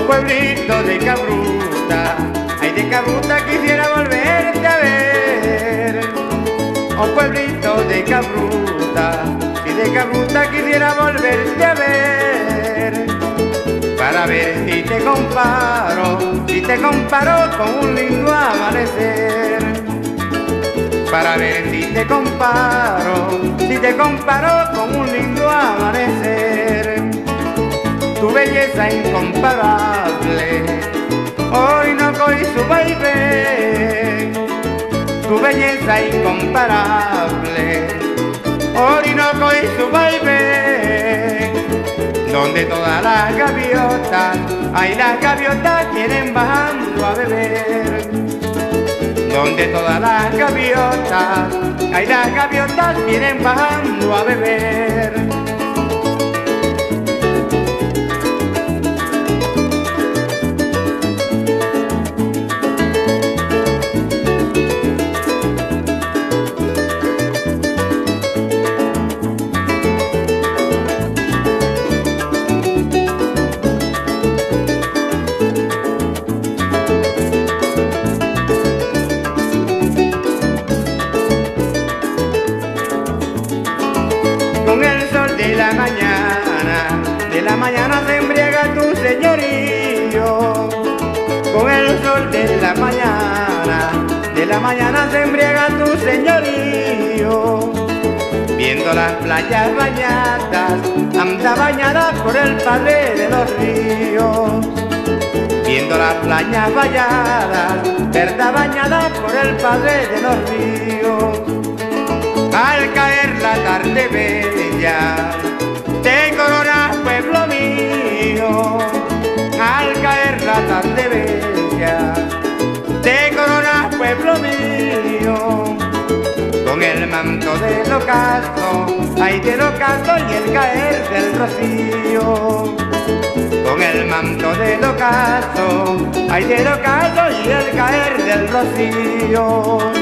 pueblito de Cabruta, ay de Cabruta quisiera volverte a ver. Oh pueblito de Cabruta, y de Cabruta quisiera volverte a ver. Para ver si te comparo, si te comparo con un lindo amanecer. Para ver si te comparo, si te comparo con belleza incomparable, hoy no coy su baile, tu belleza incomparable, hoy no coy su baile, donde todas las gaviotas, hay las gaviotas quieren bajando a beber. Donde todas las gaviotas, hay las gaviotas vienen bajando a beber. Sol de la mañana, de la mañana se embriaga tu señorío. Viendo las playas bañadas, anda bañada por el padre de los ríos. Viendo las playas bañadas, verdad bañada por el padre de los ríos el manto del ocaso, hay del ocaso y el caer del rocío. Con el manto del ocaso, hay del ocaso y el caer del rocío.